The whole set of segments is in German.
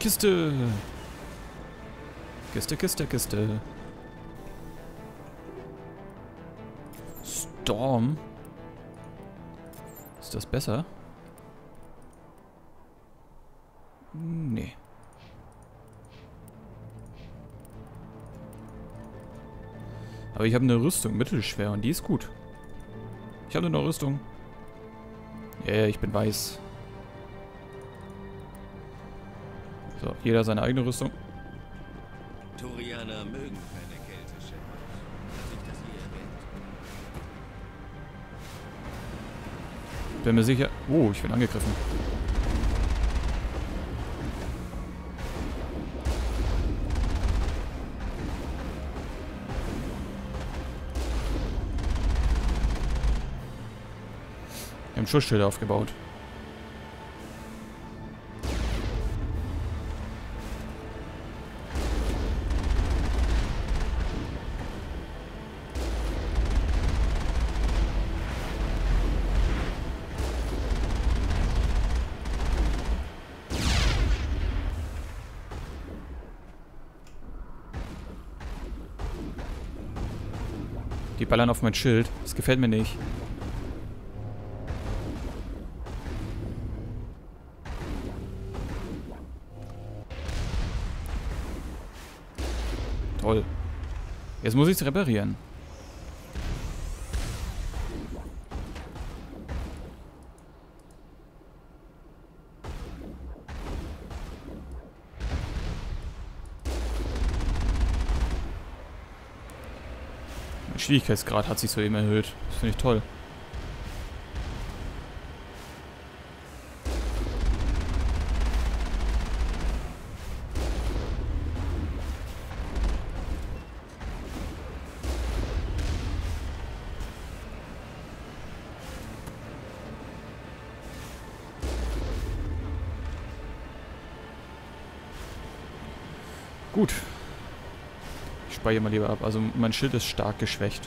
Kiste. Kiste, Kiste, Kiste. Storm. Ist das besser? Nee. Aber ich habe eine Rüstung, mittelschwer, und die ist gut. Ich habe eine Rüstung. Ja, yeah, ich bin weiß. So, jeder seine eigene Rüstung. Turianer mögen keine Kälte, Shepard. Dass ich das hier erwähnt. Bin mir sicher... Oh, ich bin angegriffen. Wir haben Schussschilder aufgebaut. Die ballern auf mein Schild. Das gefällt mir nicht. Toll. Jetzt muss ich es reparieren. Schwierigkeitsgrad hat sich soeben erhöht. Das finde ich toll. Gut, speichere mal lieber ab. Also mein Schild ist stark geschwächt.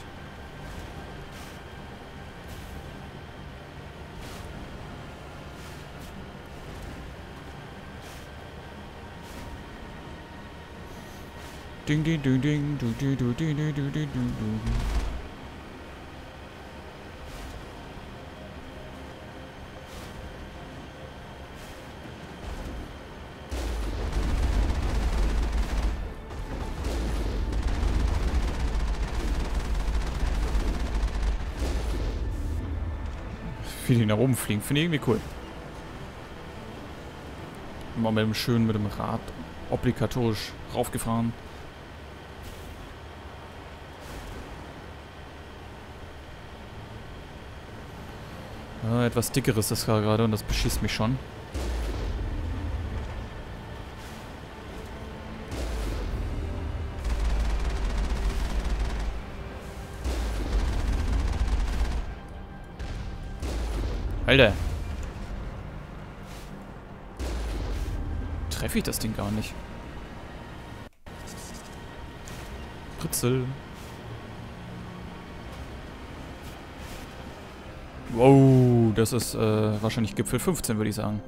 Ding ding ding ding du du du du du du du wie die nach oben fliegen. Finde ich irgendwie cool. Mal mit dem schön mit dem Rad obligatorisch raufgefahren. Ja, etwas dickeres ist gerade und das beschießt mich schon. Alter. Treffe ich das Ding gar nicht. Pritzel. Wow, das ist äh, wahrscheinlich Gipfel 15, würde ich sagen.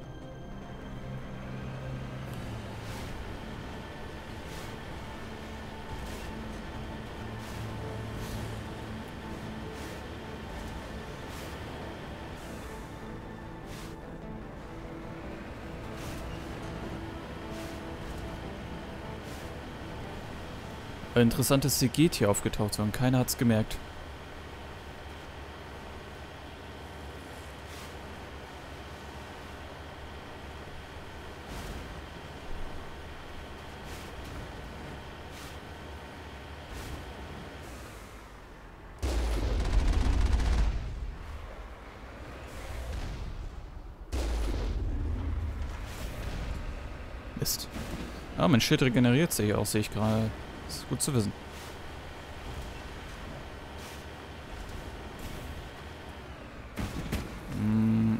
Interessant ist, sie geht hier aufgetaucht und keiner hat es gemerkt. Mist. Ah, mein Schild regeneriert sich auch, sehe ich gerade. Das ist gut zu wissen. Mm.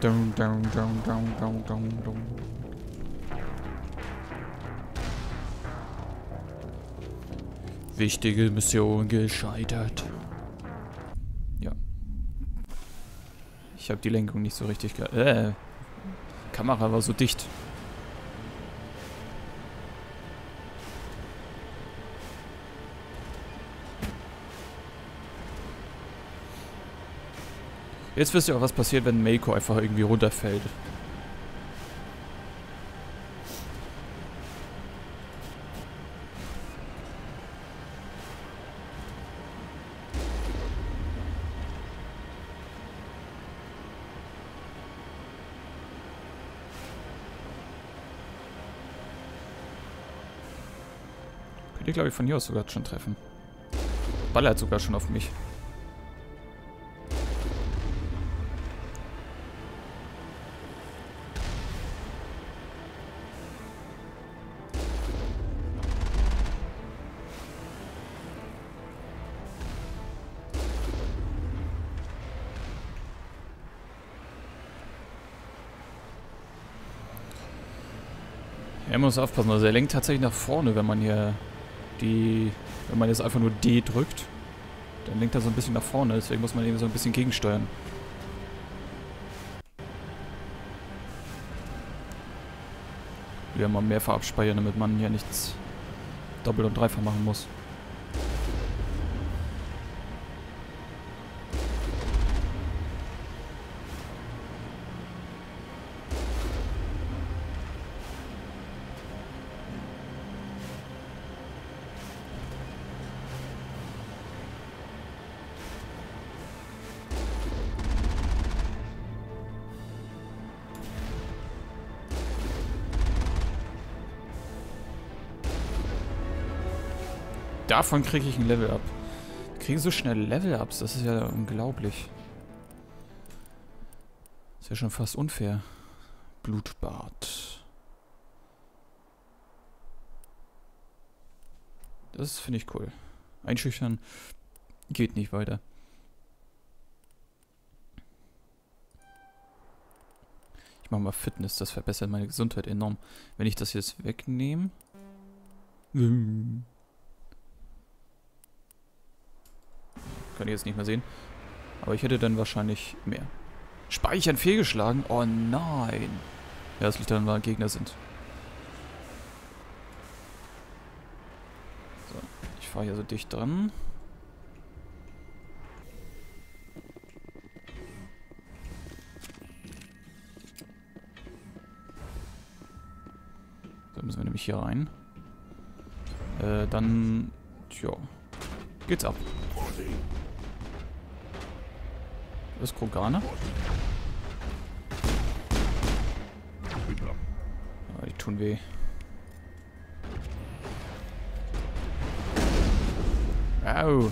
Dum, dum, dum, dum, dum, dum, dum. Wichtige Mission gescheitert. Ja. Ich habe die Lenkung nicht so richtig... Äh, Kamera war so dicht. Jetzt wisst ihr auch, was passiert, wenn Meiko einfach irgendwie runterfällt. Könnt ihr, glaube ich, von hier aus sogar schon treffen. Ballert sogar schon auf mich. Er muss aufpassen, also er lenkt tatsächlich nach vorne, wenn man hier die, wenn man jetzt einfach nur D drückt, dann lenkt er so ein bisschen nach vorne, deswegen muss man eben so ein bisschen gegensteuern. Wieder mal mehrfach abspeichern, damit man hier nichts doppelt und dreifach machen muss. Davon kriege ich ein Level-Up. Kriegen so schnell Level-Ups, das ist ja unglaublich. Ist ja schon fast unfair. Blutbad. Das finde ich cool. Einschüchtern geht nicht weiter. Ich mache mal Fitness, das verbessert meine Gesundheit enorm. Wenn ich das jetzt wegnehme... Kann ich jetzt nicht mehr sehen. Aber ich hätte dann wahrscheinlich mehr. Speichern fehlgeschlagen? Oh nein. Ja, das liegt daran, weil Gegner sind. So, ich fahre hier so dicht dran. So müssen wir nämlich hier rein. Äh, dann, tja, geht's ab. Ist Krogane? Ja, die tun weh. Au.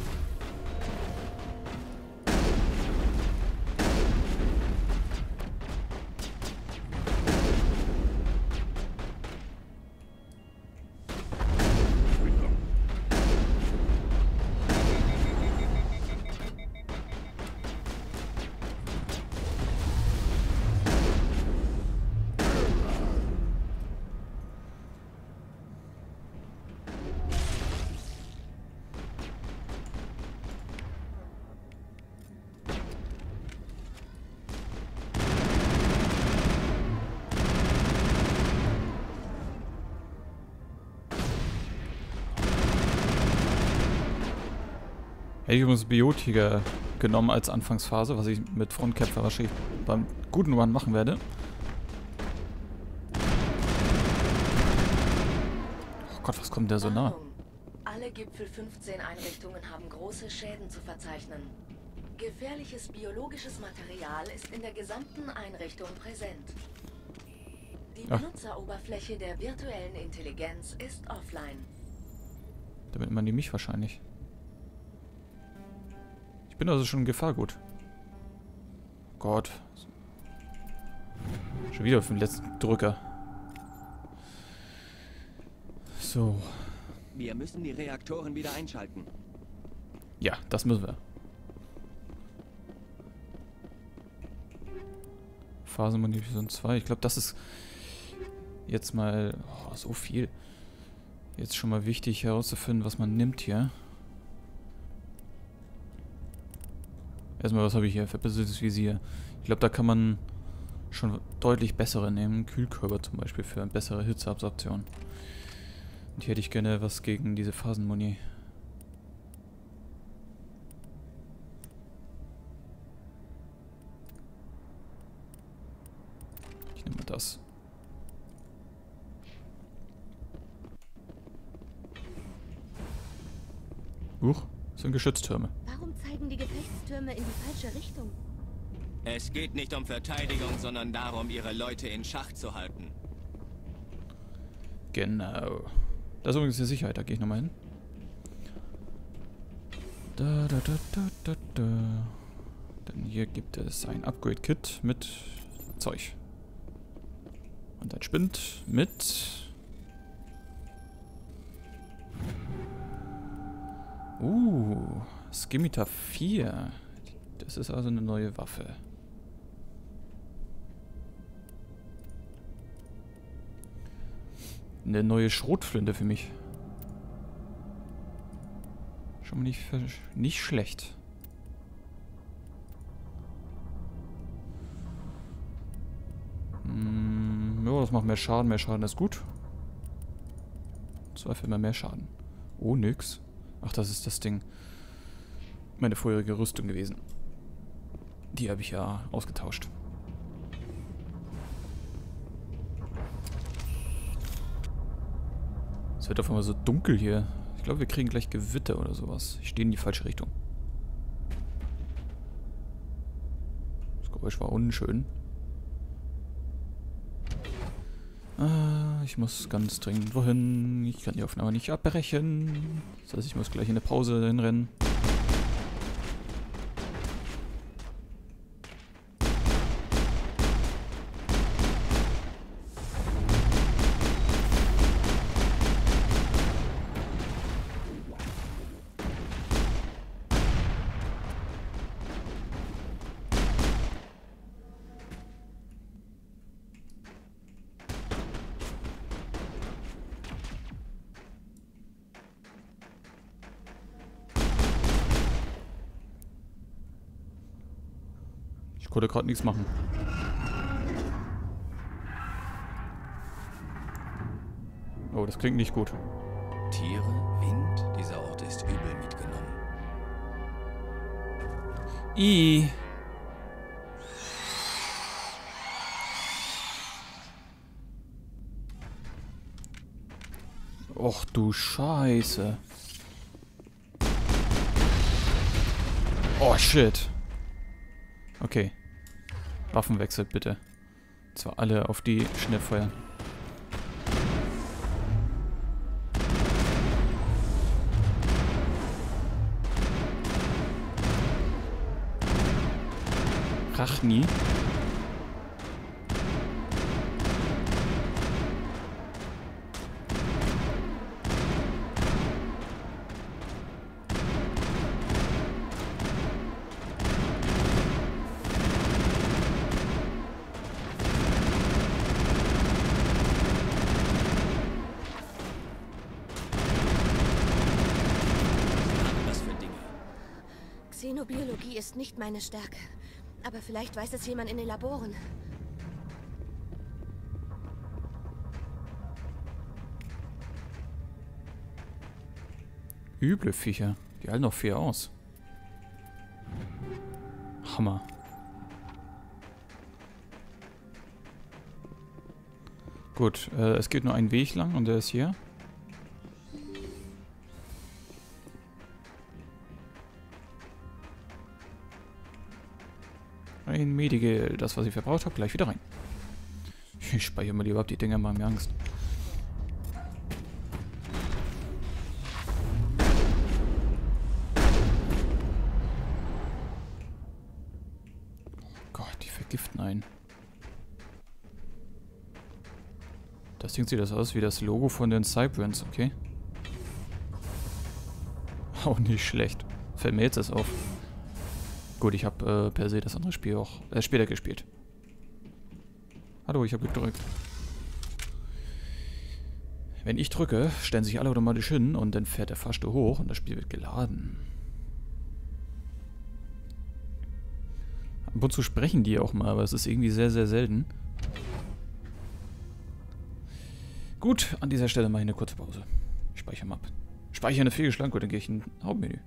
Hätte ich übrigens Biotiger genommen als Anfangsphase, was ich mit Frontkämpfer wahrscheinlich beim guten Run machen werde. Oh Gott, was kommt der so nah? Alle Gipfel 15 Einrichtungen haben große Schäden zu verzeichnen. Gefährliches biologisches Material ist in der gesamten Einrichtung präsent. Die Benutzeroberfläche der virtuellen Intelligenz ist offline. Damit man die mich wahrscheinlich bin also schon in Gefahr, gut. Gott. Schon wieder auf den letzten Drücker. So. Wir müssen die Reaktoren wieder einschalten. Ja, das müssen wir. Phasenmanipulation 2. Ich glaube, das ist jetzt mal oh, so viel. Jetzt schon mal wichtig herauszufinden, was man nimmt hier. Erstmal, was habe ich hier? Verbessertes Visier. Ich glaube, da kann man schon deutlich bessere nehmen. Kühlkörper zum Beispiel für eine bessere Hitzeabsorption. Und hier hätte ich gerne was gegen diese Phasenmuni. Ich nehme mal das. Huch, das sind Geschütztürme. Warum zeigen die Gefechtstürme in die falsche Richtung? Es geht nicht um Verteidigung, sondern darum, ihre Leute in Schach zu halten. Genau. Das ist übrigens die Sicherheit, da gehe ich nochmal hin. Da, da, da, da, da, da. Denn hier gibt es ein Upgrade-Kit mit Zeug. Und ein Spind mit... Uh, Skimitar 4. Das ist also eine neue Waffe. Eine neue Schrotflinte für mich. Schon mal nicht, nicht schlecht. Hm, ja, das macht mehr Schaden. Mehr Schaden ist gut. Zweifel immer mehr Schaden. Oh, nix. Ach, das ist das Ding. Meine vorherige Rüstung gewesen. Die habe ich ja ausgetauscht. Es wird auf einmal so dunkel hier. Ich glaube, wir kriegen gleich Gewitter oder sowas. Ich stehe in die falsche Richtung. Das Geräusch war unschön. Ah, ich muss ganz dringend wohin. Ich kann die Aufnahme nicht abbrechen. Das heißt, ich muss gleich in eine Pause hinrennen. Ich konnte gerade nichts machen. Oh, das klingt nicht gut. Tiere, Wind, dieser Ort ist übel mitgenommen. I. Och du Scheiße. Oh shit. Okay. Waffenwechsel bitte. Zwar alle auf die Schnellfeuer. Rachni. Xenobiologie ist nicht meine Stärke. Aber vielleicht weiß es jemand in den Laboren. Üble Viecher. Die halten noch viel aus. Hammer. Gut, äh, es geht nur einen Weg lang und der ist hier. Ein Medigel, das was ich verbraucht habe, gleich wieder rein. Ich speichere mal lieber ab, die Dinger machen mir Angst. Gott, die vergiften einen. Das Ding sieht das aus wie das Logo von den Cybrans, okay? Auch nicht schlecht. Jetzt das auf. Gut, ich habe äh, per se das andere Spiel auch äh, später gespielt. Hallo, ich habe gedrückt. Wenn ich drücke, stellen sich alle automatisch hin und dann fährt der Fahrstuhl hoch und das Spiel wird geladen. Ab und zu sprechen die auch mal, aber es ist irgendwie sehr, sehr selten. Gut, an dieser Stelle mache ich eine kurze Pause. Ich speichere mal ab. Speichere eine Fehlgeschlagen, gut, dann gehe ich in Hauptmenü.